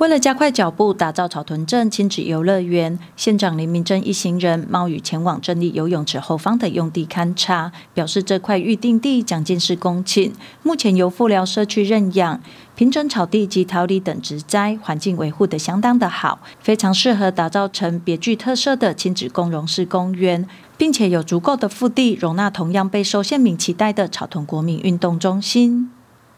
为了加快脚步，打造草屯镇亲子游乐园，县长林明珍一行人冒雨前往镇立游泳池后方的用地勘察，表示这块预定地将近四公顷，目前由富寮社区认养，平整草地及桃李等植栽，环境维护的相当的好，非常适合打造成别具特色的亲子共融式公园，并且有足够的腹地容纳同样备受县民期待的草屯国民运动中心。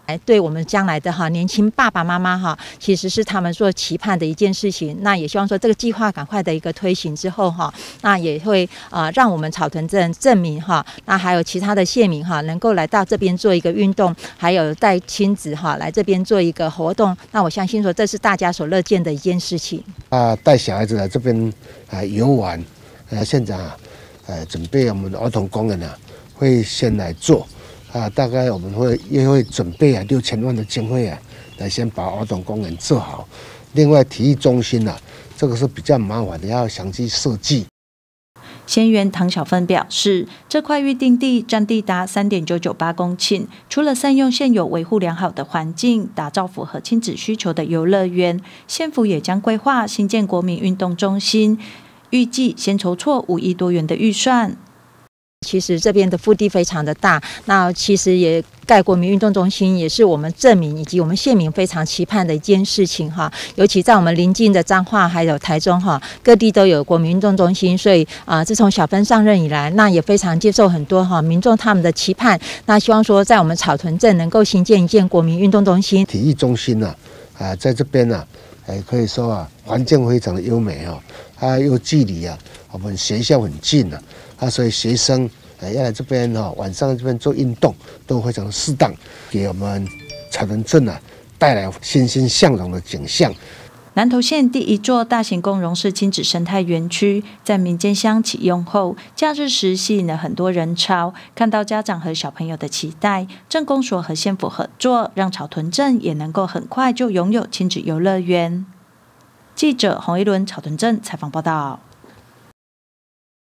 哎，对我们将来的哈年轻爸爸妈妈哈，其实是他们所期盼的一件事情。那也希望说这个计划赶快的一个推行之后哈，那也会啊让我们草屯镇证明哈，那还有其他的县民哈，能够来到这边做一个运动，还有带亲子哈来这边做一个活动。那我相信说这是大家所乐见的一件事情。啊，带小孩子来这边啊游玩，呃，现在啊，呃，准备我们的儿童公园呢，会先来做。啊，大概我们会也会准备啊六千万的经费啊，来先把儿童公园做好。另外，体育中心呢，这个是比较麻烦的，要详细设计。先员唐小芬表示，这块预定地占地达三点九九八公顷，除了善用现有维护良好的环境，打造符合亲子需求的游乐园，县府也将规划新建国民运动中心，预计先筹措五亿多元的预算。其实这边的腹地非常的大，那其实也盖国民运动中心，也是我们镇民以及我们县民非常期盼的一件事情哈。尤其在我们邻近的彰化还有台中哈，各地都有国民运动中心，所以啊，自从小芬上任以来，那也非常接受很多哈民众他们的期盼，那希望说在我们草屯镇能够新建一件国民运动中心。体育中心呢，啊，在这边呢，哎，可以说啊，环境非常的优美哦，它又距离啊，我们学校很近呢。啊，所以学生哎要来这边哈，晚上这边做运动都非常的适当，给我们彩屯镇啊带来欣欣向荣的景象。南投县第一座大型共融式亲子生态园区在民间乡启用后，假日时吸引了很多人潮。看到家长和小朋友的期待，镇公所和县府合作，让草屯镇也能够很快就拥有亲子游乐园。记者洪一伦草屯镇采访报道。